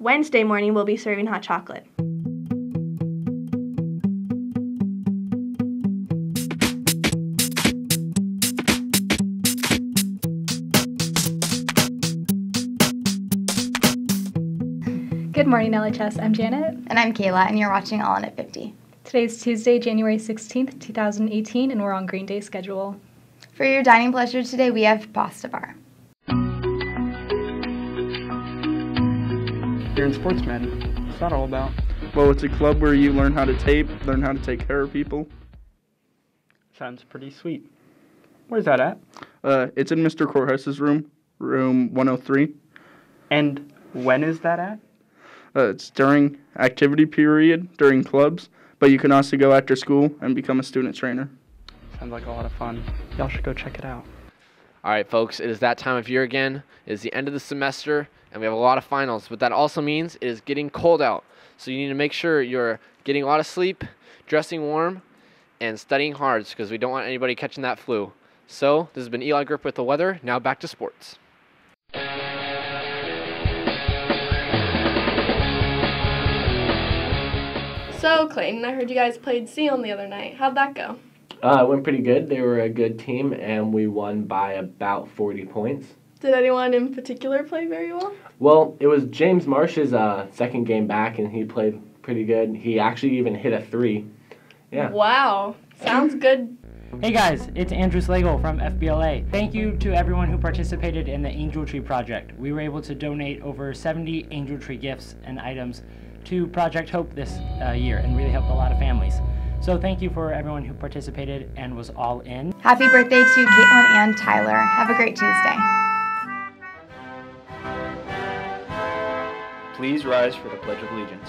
Wednesday morning, we'll be serving hot chocolate. Good morning, LHS. I'm Janet. And I'm Kayla, and you're watching All in at 50. Today's Tuesday, January 16th, 2018, and we're on Green Day schedule. For your dining pleasure today, we have pasta bar. You're in Sportsman. What's that all about? Well, it's a club where you learn how to tape, learn how to take care of people. Sounds pretty sweet. Where's that at? Uh, it's in Mr. Corhouse's room, room 103. And when is that at? Uh, it's during activity period, during clubs, but you can also go after school and become a student trainer. Sounds like a lot of fun. Y'all should go check it out. All right, folks, it is that time of year again. It is the end of the semester, and we have a lot of finals. But that also means it is getting cold out. So you need to make sure you're getting a lot of sleep, dressing warm, and studying hard because we don't want anybody catching that flu. So this has been Eli Grip with the weather. Now back to sports. So, Clayton, I heard you guys played Seon the other night. How'd that go? Uh, it went pretty good. They were a good team, and we won by about 40 points. Did anyone in particular play very well? Well, it was James Marsh's uh, second game back, and he played pretty good. He actually even hit a three. Yeah. Wow. Sounds good. Hey guys, it's Andrew Slagle from FBLA. Thank you to everyone who participated in the Angel Tree Project. We were able to donate over 70 Angel Tree gifts and items to Project Hope this uh, year and really helped a lot of families. So thank you for everyone who participated and was all in. Happy birthday to Caitlin and Tyler. Have a great Tuesday. Please rise for the Pledge of Allegiance.